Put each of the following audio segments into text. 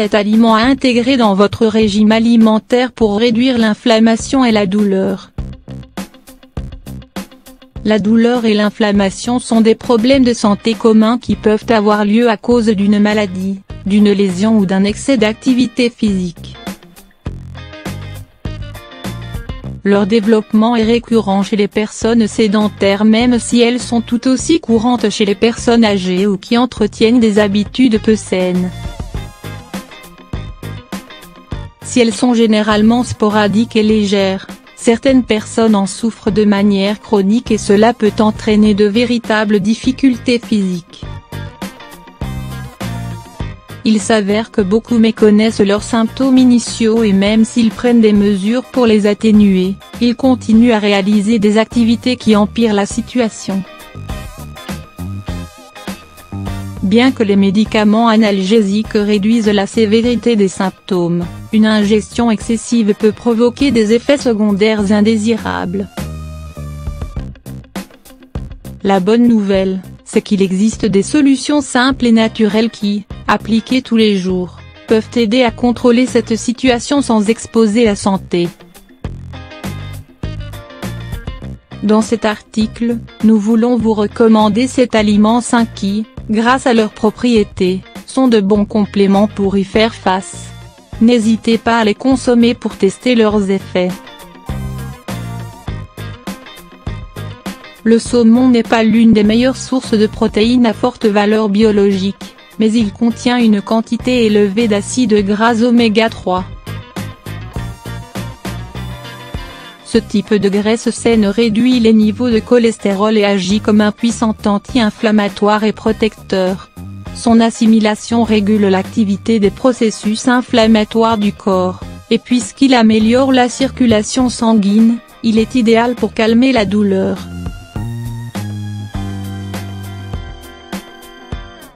cet aliment à intégrer dans votre régime alimentaire pour réduire l'inflammation et la douleur. La douleur et l'inflammation sont des problèmes de santé communs qui peuvent avoir lieu à cause d'une maladie, d'une lésion ou d'un excès d'activité physique. Leur développement est récurrent chez les personnes sédentaires même si elles sont tout aussi courantes chez les personnes âgées ou qui entretiennent des habitudes peu saines. Si elles sont généralement sporadiques et légères, certaines personnes en souffrent de manière chronique et cela peut entraîner de véritables difficultés physiques. Il s'avère que beaucoup méconnaissent leurs symptômes initiaux et même s'ils prennent des mesures pour les atténuer, ils continuent à réaliser des activités qui empirent la situation. Bien que les médicaments analgésiques réduisent la sévérité des symptômes, une ingestion excessive peut provoquer des effets secondaires indésirables. La bonne nouvelle, c'est qu'il existe des solutions simples et naturelles qui, appliquées tous les jours, peuvent aider à contrôler cette situation sans exposer la santé. Dans cet article, nous voulons vous recommander cet aliment sain qui, grâce à leurs propriétés, sont de bons compléments pour y faire face. N'hésitez pas à les consommer pour tester leurs effets. Le saumon n'est pas l'une des meilleures sources de protéines à forte valeur biologique, mais il contient une quantité élevée d'acides gras oméga 3. Ce type de graisse saine réduit les niveaux de cholestérol et agit comme un puissant anti-inflammatoire et protecteur. Son assimilation régule l'activité des processus inflammatoires du corps, et puisqu'il améliore la circulation sanguine, il est idéal pour calmer la douleur.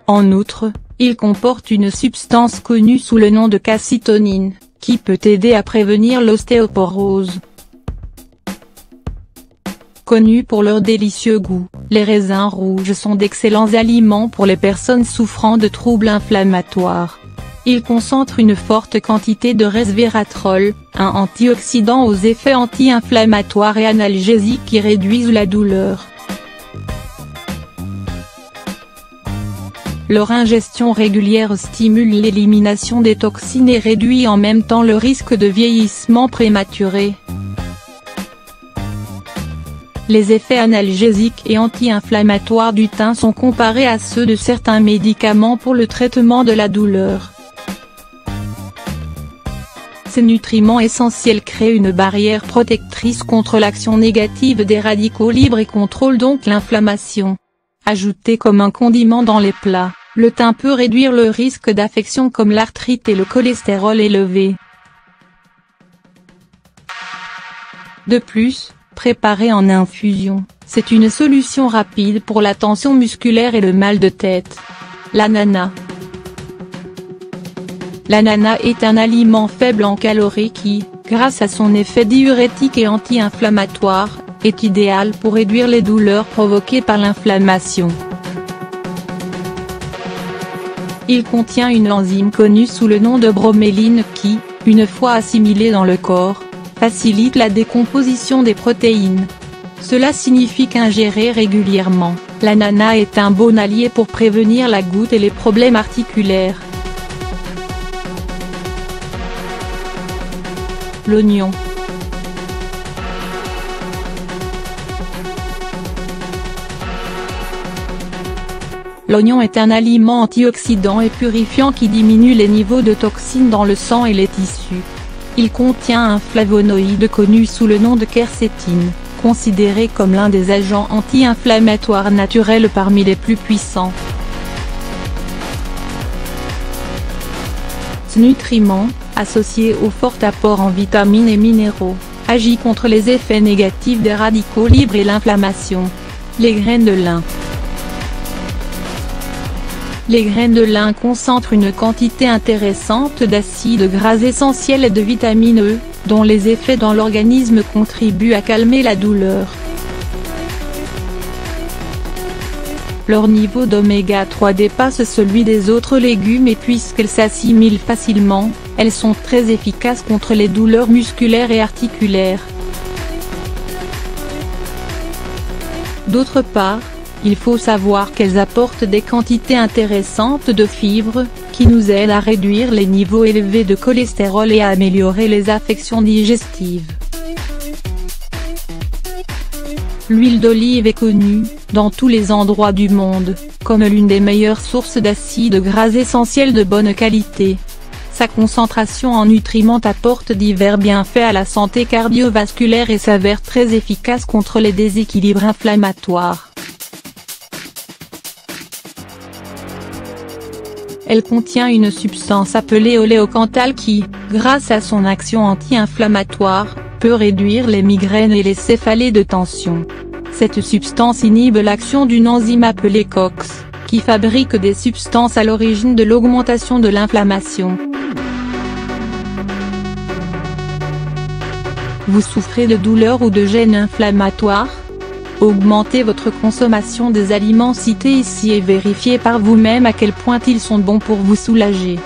En outre, il comporte une substance connue sous le nom de calcitonine, qui peut aider à prévenir l'ostéoporose. Pour leur délicieux goût, les raisins rouges sont d'excellents aliments pour les personnes souffrant de troubles inflammatoires. Ils concentrent une forte quantité de resveratrol, un antioxydant aux effets anti-inflammatoires et analgésiques qui réduisent la douleur. Leur ingestion régulière stimule l'élimination des toxines et réduit en même temps le risque de vieillissement prématuré. Les effets analgésiques et anti-inflammatoires du thym sont comparés à ceux de certains médicaments pour le traitement de la douleur. Ces nutriments essentiels créent une barrière protectrice contre l'action négative des radicaux libres et contrôlent donc l'inflammation. Ajouté comme un condiment dans les plats, le thym peut réduire le risque d'affections comme l'arthrite et le cholestérol élevé. De plus, préparé en infusion, c'est une solution rapide pour la tension musculaire et le mal de tête. L'ananas L'ananas est un aliment faible en calories qui, grâce à son effet diurétique et anti-inflammatoire, est idéal pour réduire les douleurs provoquées par l'inflammation. Il contient une enzyme connue sous le nom de broméline qui, une fois assimilée dans le corps, facilite la décomposition des protéines. Cela signifie qu'ingérer régulièrement, l'ananas est un bon allié pour prévenir la goutte et les problèmes articulaires. L'oignon L'oignon est un aliment antioxydant et purifiant qui diminue les niveaux de toxines dans le sang et les tissus. Il contient un flavonoïde connu sous le nom de quercétine, considéré comme l'un des agents anti-inflammatoires naturels parmi les plus puissants. Ce nutriment, associé au fort apport en vitamines et minéraux, agit contre les effets négatifs des radicaux libres et l'inflammation. Les graines de lin les graines de lin concentrent une quantité intéressante d'acides gras essentiels et de vitamine E, dont les effets dans l'organisme contribuent à calmer la douleur. leur niveau d'oméga 3 dépasse celui des autres légumes et puisqu'elles s'assimilent facilement, elles sont très efficaces contre les douleurs musculaires et articulaires. D'autre part, il faut savoir qu'elles apportent des quantités intéressantes de fibres, qui nous aident à réduire les niveaux élevés de cholestérol et à améliorer les affections digestives. L'huile d'olive est connue, dans tous les endroits du monde, comme l'une des meilleures sources d'acides gras essentiels de bonne qualité. Sa concentration en nutriments apporte divers bienfaits à la santé cardiovasculaire et s'avère très efficace contre les déséquilibres inflammatoires. Elle contient une substance appelée oléocanthal qui, grâce à son action anti-inflammatoire, peut réduire les migraines et les céphalées de tension. Cette substance inhibe l'action d'une enzyme appelée COX, qui fabrique des substances à l'origine de l'augmentation de l'inflammation. Vous souffrez de douleurs ou de gêne inflammatoire Augmentez votre consommation des aliments cités ici et vérifiez par vous-même à quel point ils sont bons pour vous soulager.